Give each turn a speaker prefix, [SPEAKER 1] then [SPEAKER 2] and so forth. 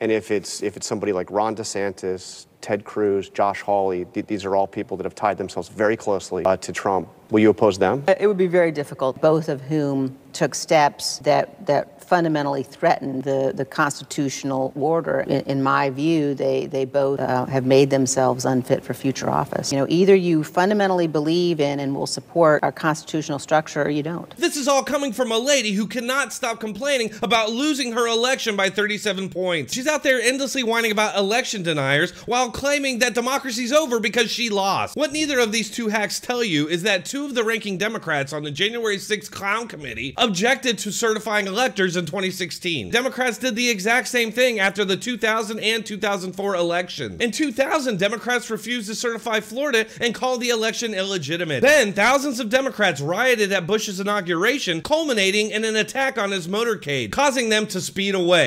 [SPEAKER 1] And if it's if it's somebody like Ron DeSantis, Ted Cruz, Josh Hawley, th- these are all people that have tied themselves very closely uh, to Trump. Will you oppose them?
[SPEAKER 2] It would be very difficult, both of whom took steps that, that fundamentally threatened the, the constitutional order. In, in my view, they, they both uh, have made themselves unfit for future office. You know, either you fundamentally believe in and will support our constitutional structure or you don't.
[SPEAKER 3] This is all coming from a lady who cannot stop complaining about losing her election by 37 points. She's out there endlessly whining about election deniers while claiming that democracy's over because she lost. What neither of these two hacks tell you is that two of the ranking Democrats on the January 6th Clown Committee objected to certifying electors in 2016. Democrats did the exact same thing after the 2000 and 2004 election. In 2000, Democrats refused to certify Florida and called the election illegitimate. Then, thousands of Democrats rioted at Bush's inauguration, culminating in an attack on his motorcade, causing them to speed away.